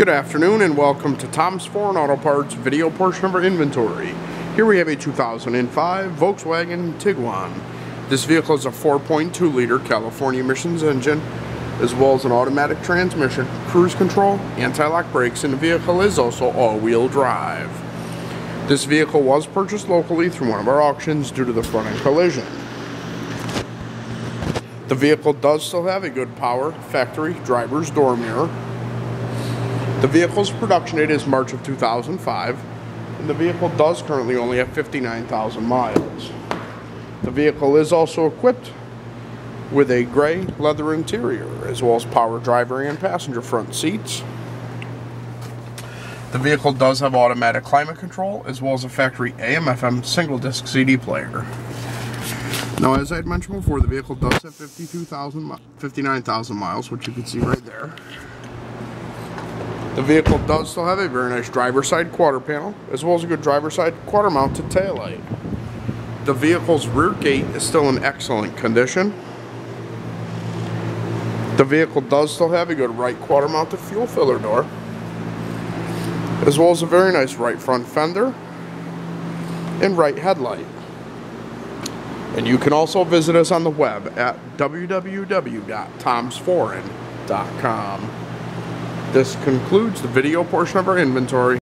Good afternoon and welcome to Tom's Foreign Auto Parts video portion of our inventory. Here we have a 2005 Volkswagen Touareg. This vehicle is a 4.2 liter California emissions engine as well as an automatic transmission, cruise control, anti-lock brakes, and the vehicle is also all-wheel drive. This vehicle was purchased locally through one of our auctions due to the front end collision. The vehicle does still have a good power factory driver's door mirror the vehicle's production date is March of 2005, and the vehicle does currently only have 59,000 miles. The vehicle is also equipped with a gray leather interior, as well as power driver and passenger front seats. The vehicle does have automatic climate control, as well as a factory AM-FM single disc CD player. Now, as I had mentioned before, the vehicle does have 52,000, 59,000 miles, which you can see right there. The vehicle does still have a very nice driver side quarter panel, as well as a good driver side quarter mounted taillight. The vehicle's rear gate is still in excellent condition. The vehicle does still have a good right quarter mounted fuel filler door, as well as a very nice right front fender and right headlight. And you can also visit us on the web at www.tomsforeign.com. This concludes the video portion of our inventory.